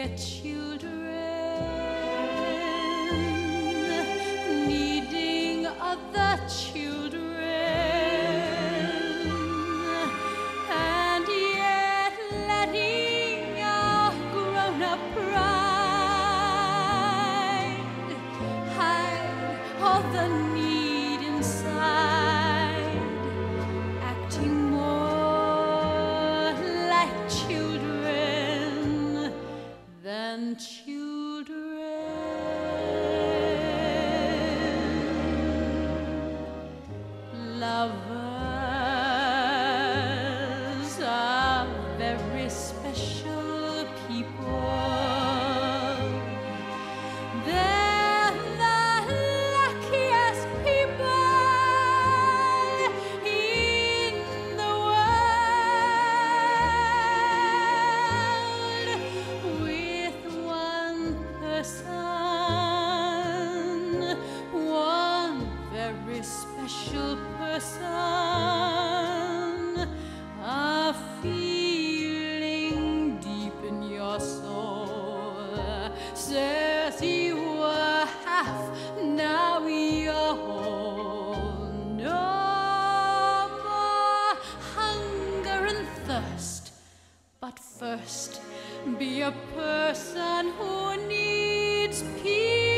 dear children, children. Lovers one very special person, a feeling deep in your soul says you were half, now you're whole. No more hunger and thirst, but first be a person who needs people.